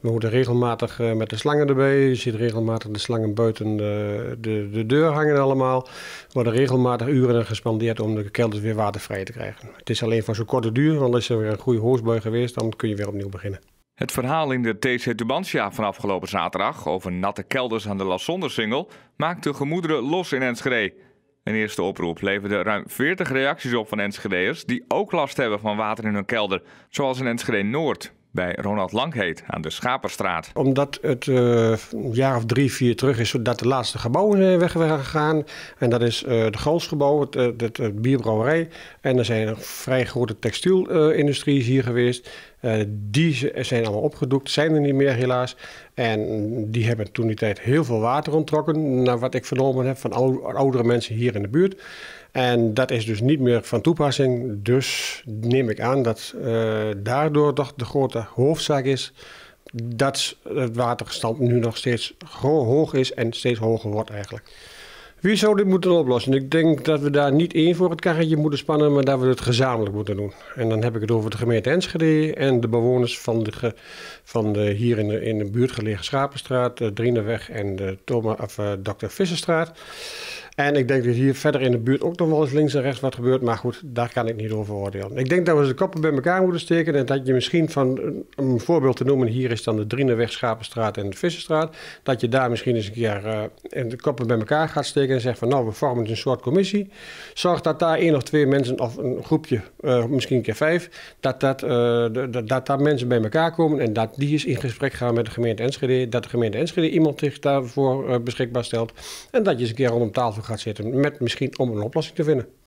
We moeten regelmatig met de slangen erbij. Je ziet regelmatig de slangen buiten de, de, de deur hangen allemaal. Er worden regelmatig uren gespandeerd om de kelders weer watervrij te krijgen. Het is alleen van zo'n korte duur, want als er weer een goede hoosbui geweest, dan kun je weer opnieuw beginnen. Het verhaal in de TC Tubantia van afgelopen zaterdag over natte kelders aan de Lassondersingel maakte gemoederen los in Enschede. Een eerste oproep leverde ruim 40 reacties op van Enschede'ers die ook last hebben van water in hun kelder, zoals in Enschede Noord bij Ronald Langheet aan de Schaperstraat. Omdat het uh, een jaar of drie, vier terug is dat de laatste gebouwen weg zijn gegaan. En dat is uh, de Golsgebouw, het, het, het, bierbrouwerij. En er zijn vrij grote textielindustries hier geweest. Uh, die zijn allemaal opgedoekt, zijn er niet meer helaas. En die hebben toen die tijd heel veel water onttrokken, naar wat ik vernomen heb van oudere mensen hier in de buurt. En dat is dus niet meer van toepassing. Dus neem ik aan dat uh, daardoor toch de grote hoofdzaak is dat het waterstand nu nog steeds hoog is en steeds hoger wordt eigenlijk. Wie zou dit moeten oplossen? Ik denk dat we daar niet één voor het karretje moeten spannen, maar dat we het gezamenlijk moeten doen. En dan heb ik het over de gemeente Enschede en de bewoners van de, van de hier in de, in de buurt gelegen Schapenstraat, de Drieneweg en de Thomas, of, uh, Dr. Visserstraat. En ik denk dat hier verder in de buurt ook nog wel eens links en rechts wat gebeurt. Maar goed, daar kan ik niet over oordelen. Ik denk dat we de koppen bij elkaar moeten steken. En dat je misschien van een voorbeeld te noemen. Hier is dan de Drieneweg, Schapenstraat en de Visserstraat. Dat je daar misschien eens een keer uh, de koppen bij elkaar gaat steken. En zegt van nou, we vormen een soort commissie. Zorg dat daar één of twee mensen of een groepje, uh, misschien een keer vijf. Dat, dat, uh, dat, dat daar mensen bij elkaar komen. En dat die eens in gesprek gaan met de gemeente Enschede. Dat de gemeente Enschede iemand zich daarvoor beschikbaar stelt. En dat je eens een keer rondom tafel gaat gaat zitten met misschien om een oplossing te vinden.